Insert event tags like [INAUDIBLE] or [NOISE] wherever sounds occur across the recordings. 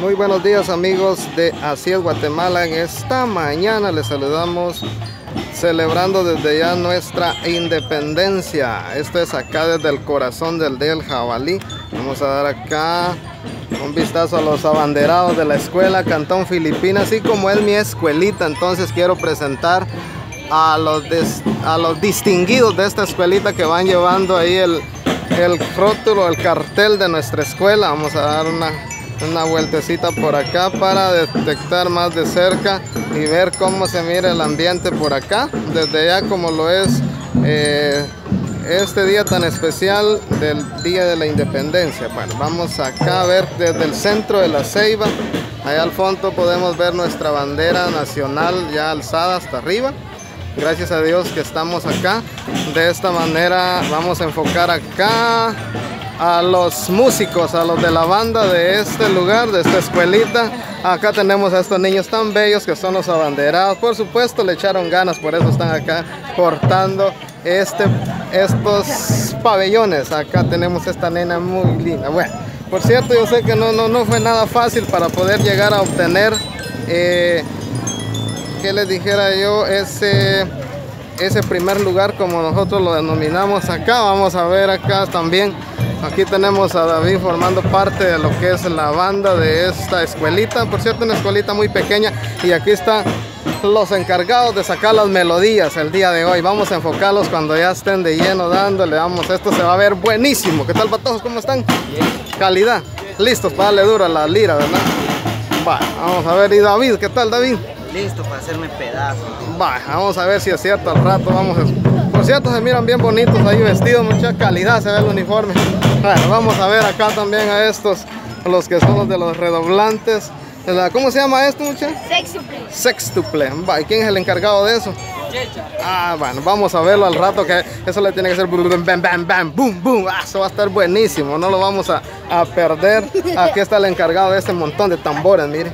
Muy buenos días amigos de Así es Guatemala. En esta mañana les saludamos celebrando desde ya nuestra independencia. Esto es acá desde el corazón del del jabalí. Vamos a dar acá un vistazo a los abanderados de la escuela Cantón Filipina, así como es mi escuelita. Entonces quiero presentar a los, a los distinguidos de esta escuelita que van llevando ahí el, el rótulo, el cartel de nuestra escuela. Vamos a dar una una vueltecita por acá para detectar más de cerca y ver cómo se mira el ambiente por acá. Desde ya como lo es eh, este día tan especial del día de la independencia. Bueno vamos acá a ver desde el centro de la ceiba. Allá al fondo podemos ver nuestra bandera nacional ya alzada hasta arriba. Gracias a Dios que estamos acá. De esta manera vamos a enfocar acá a los músicos, a los de la banda de este lugar, de esta escuelita. Acá tenemos a estos niños tan bellos que son los abanderados. Por supuesto le echaron ganas, por eso están acá portando este, estos pabellones. Acá tenemos esta nena muy linda. Bueno, por cierto, yo sé que no, no, no fue nada fácil para poder llegar a obtener, eh, que les dijera yo, ese ese primer lugar como nosotros lo denominamos acá vamos a ver acá también Aquí tenemos a David formando parte de lo que es la banda de esta escuelita. Por cierto, una escuelita muy pequeña. Y aquí están los encargados de sacar las melodías el día de hoy. Vamos a enfocarlos cuando ya estén de lleno dándole. Vamos, esto se va a ver buenísimo. ¿Qué tal, patojos? ¿Cómo están? Calidad. Listos para darle duro a la lira, ¿verdad? vamos a ver. ¿Y David? ¿Qué tal, David? Listo para hacerme pedazos. vamos a ver si es cierto al rato. Vamos a... Por cierto, se miran bien bonitos ahí vestidos. Mucha calidad se ve el uniforme. Bueno, vamos a ver acá también a estos, los que son los de los redoblantes. ¿Cómo se llama esto, muchachos? Sextuple. Sextuple. ¿Y quién es el encargado de eso? Ah, bueno, vamos a verlo al rato que eso le tiene que ser bam, bam, bam, bam, boom, boom. Ah, eso va a estar buenísimo, no lo vamos a, a perder. Aquí está el encargado de este montón de tambores, mire.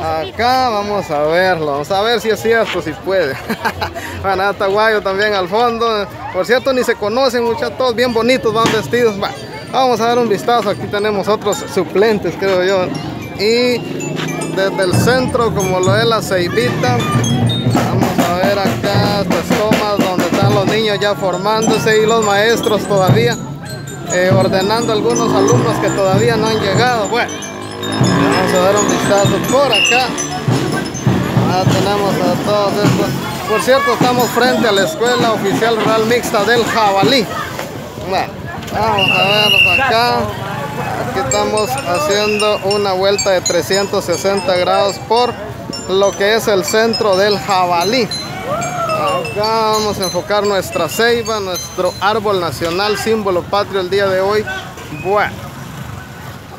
Acá vamos a verlo, vamos a ver si es cierto, si puede. [LAUGHS] bueno, está guayo también al fondo. Por cierto, ni se conocen, muchachos, bien bonitos, van vestidos. vamos a dar un vistazo, aquí tenemos otros suplentes, creo yo. Y desde el centro, como lo es la ceibita, vamos a ver acá estas tomas donde están los niños ya formándose y los maestros todavía eh, ordenando algunos alumnos que todavía no han llegado. Bueno. Vamos a dar un vistazo por acá. Ah, tenemos a todos estos. Por cierto, estamos frente a la Escuela Oficial Rural Mixta del Jabalí. Bueno, vamos a verlos acá. Aquí estamos haciendo una vuelta de 360 grados por lo que es el centro del jabalí. Acá vamos a enfocar nuestra ceiba, nuestro árbol nacional, símbolo patrio el día de hoy. Bueno.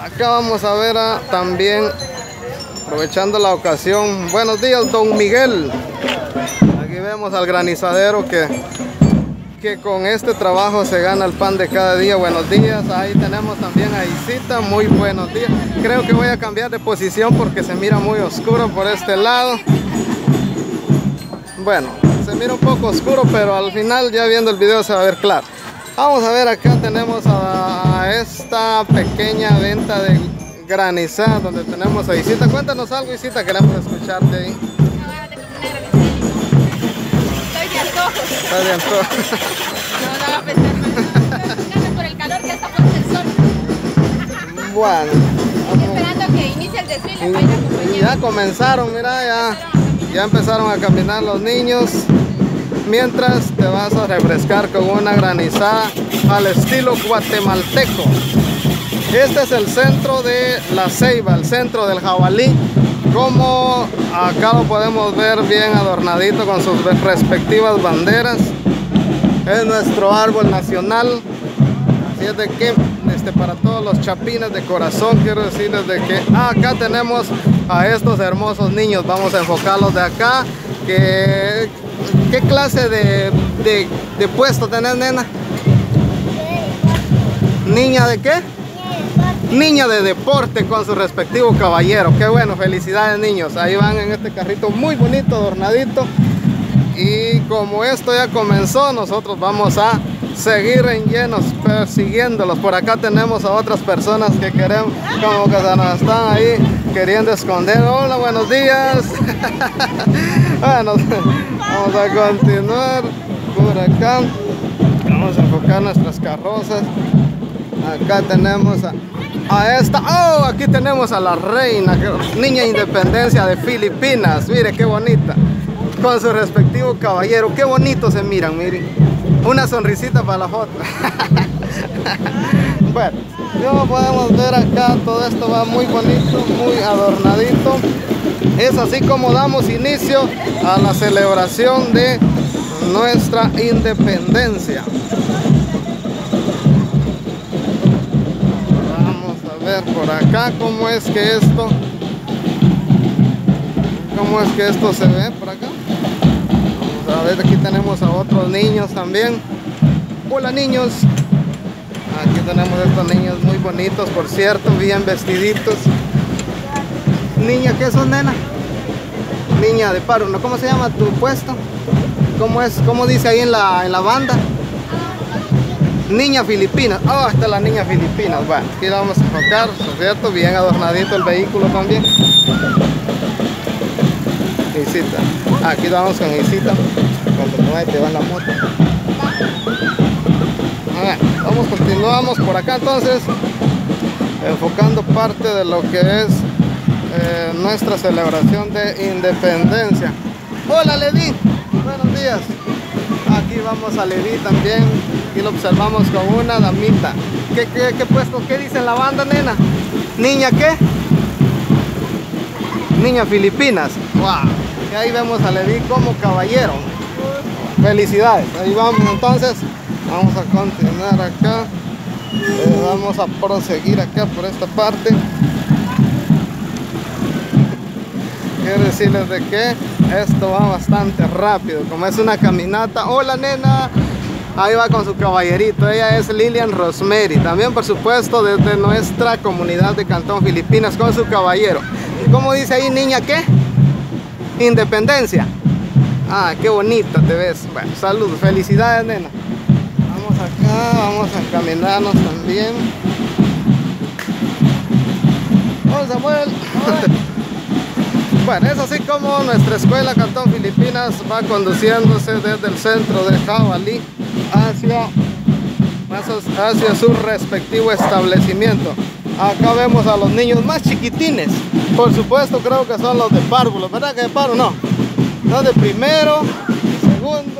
Acá vamos a ver también, aprovechando la ocasión, buenos días don Miguel. Aquí vemos al granizadero que, que con este trabajo se gana el pan de cada día. Buenos días, ahí tenemos también a Isita, muy buenos días. Creo que voy a cambiar de posición porque se mira muy oscuro por este lado. Bueno, se mira un poco oscuro, pero al final ya viendo el video se va a ver claro. Vamos a ver, acá tenemos a, esta pequeña venta de granizada donde tenemos a Isita. Cuéntanos algo, Isita, queremos escucharte ahí. Estoy de antojo. Estoy de antojo. [LAUGHS] No, no va a pensar por el calor que está por el sol. [LAUGHS] Bueno. Estoy esperando que inicie el desfile para ir acompañando. Ya comenzaron, mira, ya, ya empezaron a caminar los niños mientras te vas a refrescar con una granizada al estilo guatemalteco. Este es el centro de la ceiba, el centro del jabalí. Como acá lo podemos ver bien adornadito con sus respectivas banderas. Es nuestro árbol nacional. Así es de que este, para todos los chapines de corazón quiero decirles de que acá tenemos a estos hermosos niños. Vamos a enfocarlos de acá. Que ¿Qué clase de, de, puesto tenés, nena? ¿Niña de qué? Niña de deporte con su respectivo caballero. Qué bueno, felicidades niños. Ahí van en este carrito muy bonito, adornadito. Y como esto ya comenzó, nosotros vamos a seguir en llenos persiguiéndolos. Por acá tenemos a otras personas que queremos, como que nos están ahí queriendo esconder. Hola, buenos días. [LAUGHS] bueno, vamos a continuar por acá. Vamos a enfocar nuestras carrozas. Acá tenemos a, esta. Oh, aquí tenemos a la reina, niña independencia de Filipinas. Mire qué bonita. Con su respectivo caballero. Qué bonito se miran, miren. Una sonrisita para la foto. [LAUGHS] bueno, como podemos ver acá, todo esto va muy bonito, muy adornadito. Es así como damos inicio a la celebración de nuestra independencia. Vamos a ver por acá cómo es que esto, cómo es que esto se ve por acá. Vamos a ver, aquí tenemos a otros niños también. Hola niños. Aquí tenemos estos niños muy bonitos, por cierto, bien vestiditos. Niña, ¿qué son, nena? Niña de paro, ¿no? ¿Cómo se llama tu puesto? ¿Cómo es? ¿Cómo dice ahí en la, en la banda? Niña filipina. Oh, esta es la niña filipina. Bueno, aquí la vamos a enfocar, ¿cierto? Bien adornadito el vehículo también. Isita. Aquí vamos con Isita. Cuando no te va la moto. Vamos, continuamos por acá entonces. Enfocando parte de lo que es eh, nuestra celebración de independencia. Hola Levi, buenos días. Aquí vamos a Levi también. Aquí lo observamos con una damita. ¿Qué, qué, qué puesto? ¿Qué dice la banda, nena? ¿Niña qué? Niña Filipinas. ¡Wow! Y ahí vemos a Levi como caballero. Felicidades. Ahí vamos entonces. Vamos a continuar acá. Eh, vamos a proseguir acá por esta parte. Quiero decirles de que esto va bastante rápido. Como es una caminata. Hola nena. Ahí va con su caballerito. Ella es Lilian Rosemary. También por supuesto desde nuestra comunidad de Cantón Filipinas con su caballero. ¿Y cómo dice ahí niña qué? Independencia. Ah, qué bonita te ves. Bueno, salud, felicidades, nena. Acá, vamos a caminarnos también. Hola, Samuel. [LAUGHS] bueno, es así como nuestra escuela Cantón Filipinas va conduciéndose desde el centro de Jabalí hacia, hacia su respectivo establecimiento. Acá vemos a los niños más chiquitines. Por supuesto, creo que son los de párvulo. ¿Verdad que de paro no? Los de primero, segundo.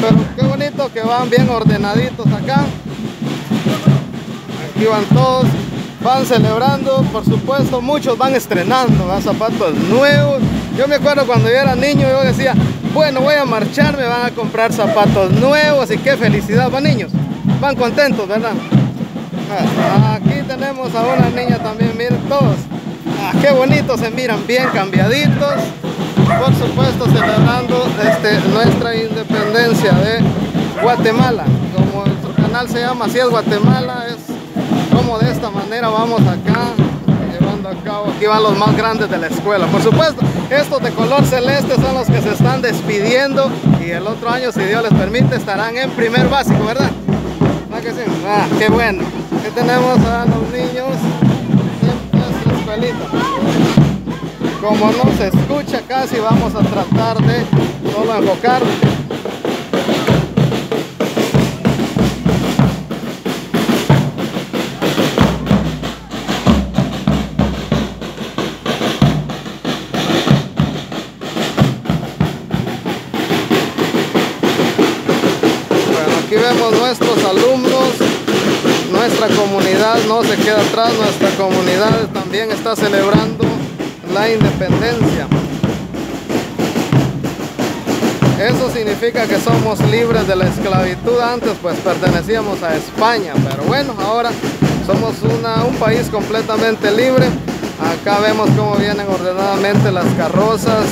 Pero qué bonito que van bien ordenaditos acá. Aquí van todos. Van celebrando, por supuesto, muchos van estrenando zapatos nuevos. Yo me acuerdo cuando yo era niño, yo decía, bueno, voy a marchar, me van a comprar zapatos nuevos y qué felicidad, van niños, van contentos, ¿verdad? Aquí tenemos a una niña también, miren todos. Ah, qué bonitos se miran, bien cambiaditos. Por supuesto celebrando este, nuestra independencia de Guatemala. Como nuestro canal se llama así es Guatemala, es como de esta manera vamos acá llevando a cabo. Aquí van los más grandes de la escuela. Por supuesto, estos de color celeste son los que se están despidiendo y el otro año, si Dios les permite, estarán en primer básico, ¿verdad? ¿Ah, que? Ah, qué bueno. Aquí tenemos a los niños. Como no se escucha casi, vamos a tratar de solo enfocar. Aquí vemos nuestros alumnos nuestra comunidad no se queda atrás, nuestra comunidad también está celebrando la independencia. Eso significa que somos libres de la esclavitud. Antes pues pertenecíamos a España, pero bueno, ahora somos una, un país completamente libre. Acá vemos cómo vienen ordenadamente las carrozas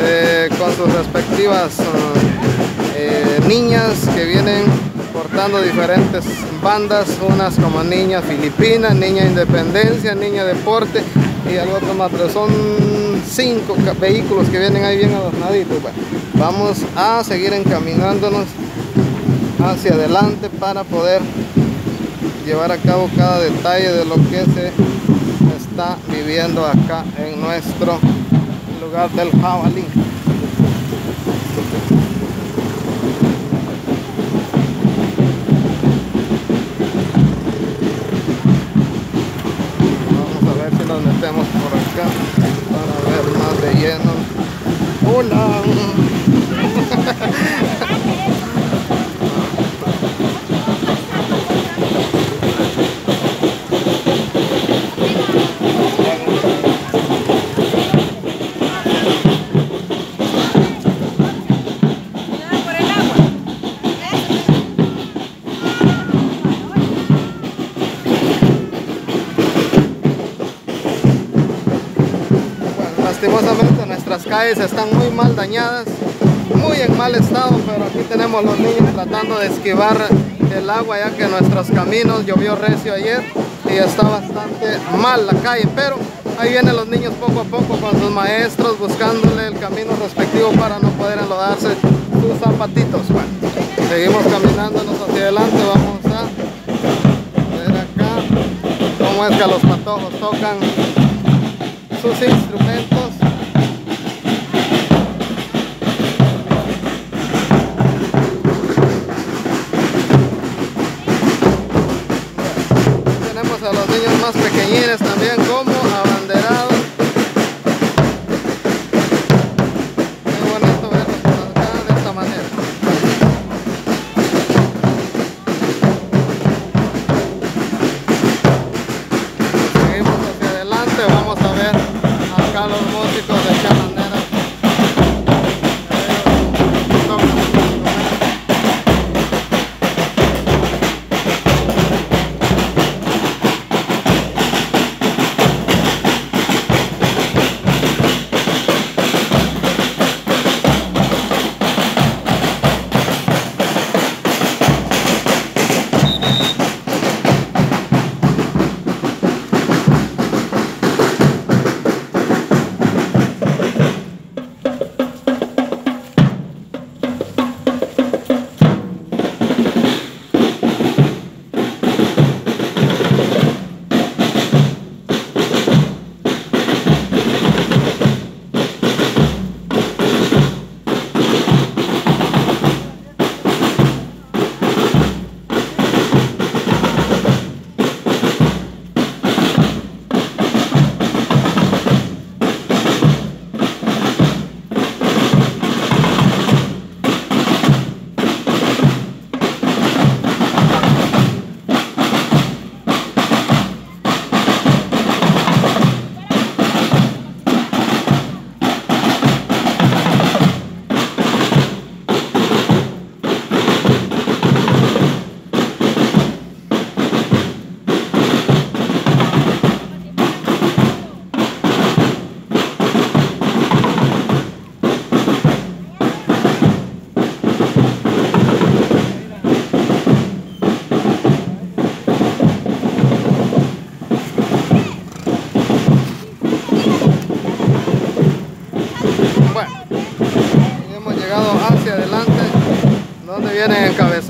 eh, con sus respectivas eh, niñas que vienen portando diferentes bandas, unas como niña filipina, niña independencia, niña deporte y algo otro más, pero son cinco vehículos que vienen ahí bien adornaditos. Bueno, vamos a seguir encaminándonos hacia adelante para poder llevar a cabo cada detalle de lo que se está viviendo acá en nuestro lugar del jabalí. Calles están muy mal dañadas, muy en mal estado, pero aquí tenemos los niños tratando de esquivar el agua ya que nuestros caminos llovió recio ayer y está bastante mal la calle, pero ahí vienen los niños poco a poco con sus maestros buscándole el camino respectivo para no poder enlodarse sus zapatitos. Bueno, seguimos caminándonos hacia adelante, vamos a ver acá cómo es que los patojos tocan sus instrumentos. Niños más pequeñines también como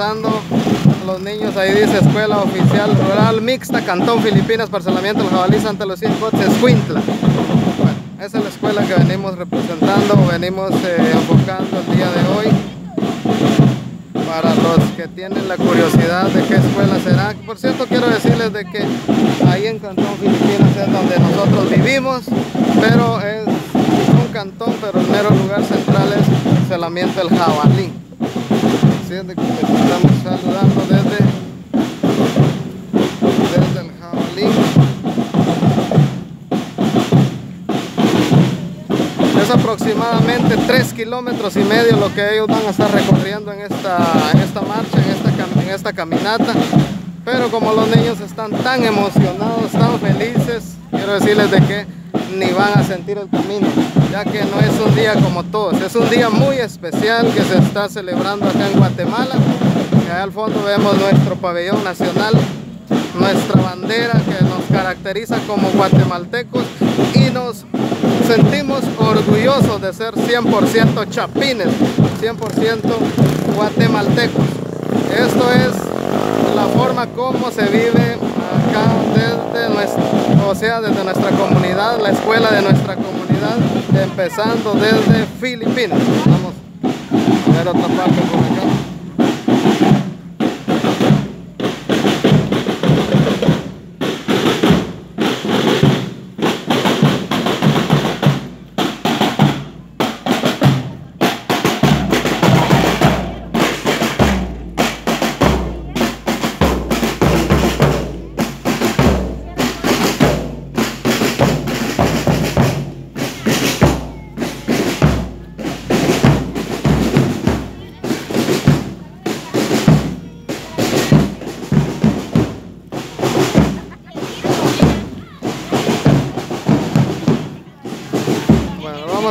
encabezando los niños. Ahí dice Escuela Oficial Rural Mixta, Cantón Filipinas, Parcelamiento del Jabalí Santa Lucía, Coches, Escuintla. Bueno, esa es la escuela que venimos representando, venimos eh, enfocando el día de hoy. Para los que tienen la curiosidad de qué escuela será. Por cierto, quiero decirles de que ahí en Cantón Filipinas es donde nosotros vivimos, pero es un cantón, pero el mero lugar central es Celamiento el Jabalí. De que estamos saludando desde, desde el Jabalí. Es aproximadamente 3 kilómetros y medio lo que ellos van a estar recorriendo en esta, en esta marcha, en esta, en esta caminata. Pero como los niños están tan emocionados, tan felices, quiero decirles de que ni van a sentir el camino, ya que no es un día como todos, es un día muy especial que se está celebrando acá en Guatemala. Allá al fondo vemos nuestro pabellón nacional, nuestra bandera que nos caracteriza como guatemaltecos y nos sentimos orgullosos de ser 100% chapines, 100% guatemaltecos. Esto es la forma como se vive acá desde nuestra, o sea, desde nuestra comunidad, la escuela de nuestra comunidad, empezando desde Filipinas. Vamos a ver otra parte por acá.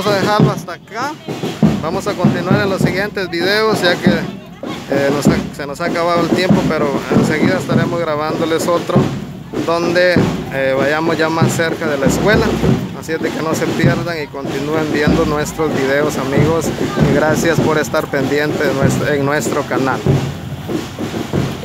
Vamos a dejarlo hasta acá. Vamos a continuar en los siguientes videos ya que eh, se nos ha acabado el tiempo, pero enseguida estaremos grabándoles otro donde eh, vayamos ya más cerca de la escuela. Así es de que no se pierdan y continúen viendo nuestros videos amigos y gracias por estar pendientes en nuestro canal.